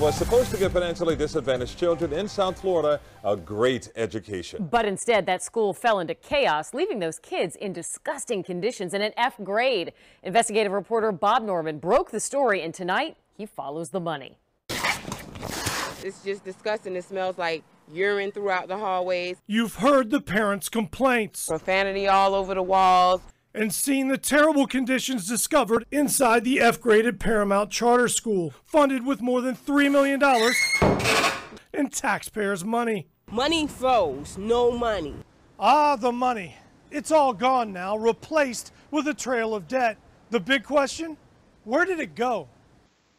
was supposed to give financially disadvantaged children in South Florida a great education. But instead, that school fell into chaos, leaving those kids in disgusting conditions in an F grade. Investigative reporter Bob Norman broke the story, and tonight he follows the money. It's just disgusting. It smells like urine throughout the hallways, You've heard the parents' complaints profanity all over the walls. And seen the terrible conditions discovered inside the F graded Paramount Charter School, funded with more than $3 million in taxpayers' money. Money froze, no money. Ah, the money. It's all gone now, replaced with a trail of debt. The big question where did it go?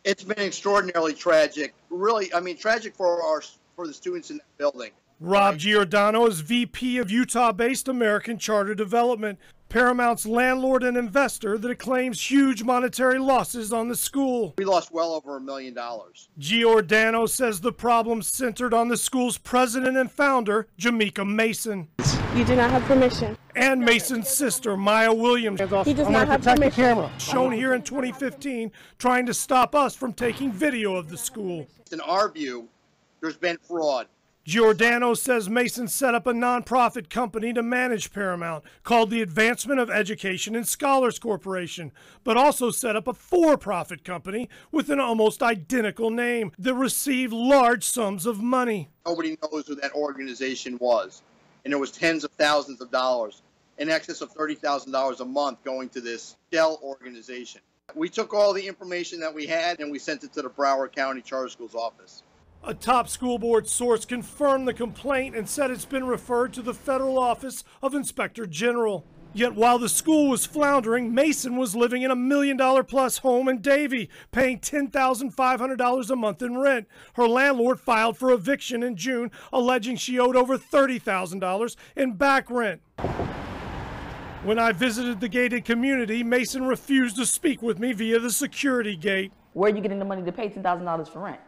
it's been extraordinarily tragic. Really, I mean, tragic for our for the students in that building. Rob Giordano is VP of Utah based American Charter Development, Paramount's landlord and investor that claims huge monetary losses on the school. We lost well over a million dollars. Giordano says the problem centered on the school's president and founder, Jamaica Mason, You do not have permission. and Mason's sister, Maya Williams, He does not have permission. Camera shown here in 2015, trying to stop us from taking video of the school. In our view, there's been fraud. Giordano says Mason set up a nonprofit company to manage Paramount called the Advancement of Education and Scholars Corporation, but also set up a for profit company with an almost identical name that received large sums of money. Nobody knows who that organization was, and there was tens of thousands of dollars, in excess of thirty thousand dollars a month, going to this shell organization. We took all the information that we had and we sent it to the Broward County Charter Schools office. A top school board source confirmed the complaint and said it's been referred to the Federal Office of Inspector General. Yet while the school was floundering, Mason was living in a million dollar plus home in Davie, paying $10,500 a month in rent. Her landlord filed for eviction in June, alleging she owed over $30,000 in back rent. When I visited the gated community, Mason refused to speak with me via the security gate. Where are you getting the money to pay ten thousand dollars for rent?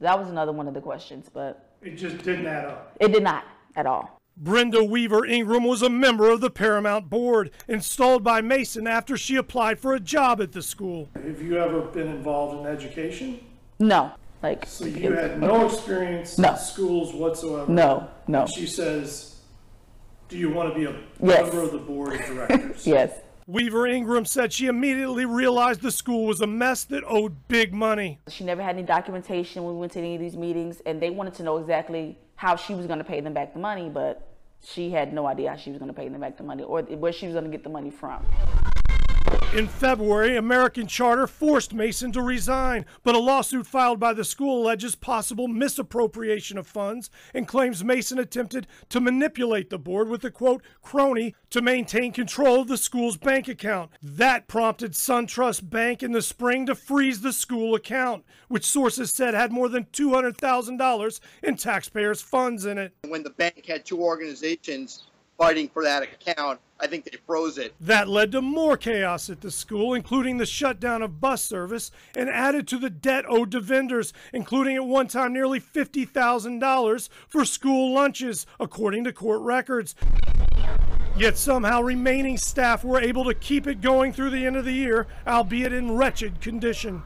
That was another one of the questions, but It just didn't add up. it did not at all. Brenda Weaver Ingram was a member of the Paramount Board, installed by Mason after she applied for a job at the school. Have you ever been involved in education? No, like So you had no experience No. in schools whatsoever? no, no. She says, do you want to be a Yes. member of the board of directors? Yes, Weaver Ingram said she immediately realized the school was a mess that owed big money. she never had any documentation when we went to any of these meetings, and they wanted to know exactly how she was going to pay them back the money, but she had no idea how she was going to pay them back the money or where she was going to get the money from. In February, American Charter forced Mason to resign, but a lawsuit filed by the school alleges possible misappropriation of funds and claims Mason attempted to manipulate the board with a quote crony to maintain control of the school's bank account. That prompted SunTrust Bank in the spring to freeze the school account, which sources said had more than $200,000 in taxpayers' funds in it. When the bank had two organizations fighting for that account, I think they froze it. That led to more chaos at the school, including the shutdown of bus service, and added to the debt owed to vendors, including at one time nearly $50,000 for school lunches, according to court records. Yet somehow remaining staff were able to keep it going through the end of the year, albeit in wretched condition.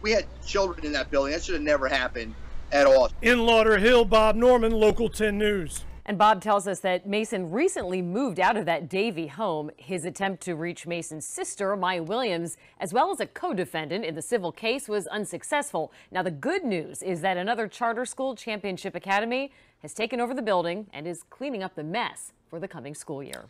We had children in that building. That should have never happened at all. In Lauderhill, Bob Norman, Local 10 News. And Bob tells us that Mason recently moved out of that Davie home. His attempt to reach Mason's sister, Maya Williams, as well as a co-defendant in the civil case was unsuccessful. Now, the good news is that another charter school, Championship Academy, has taken over the building and is cleaning up the mess for the coming school year.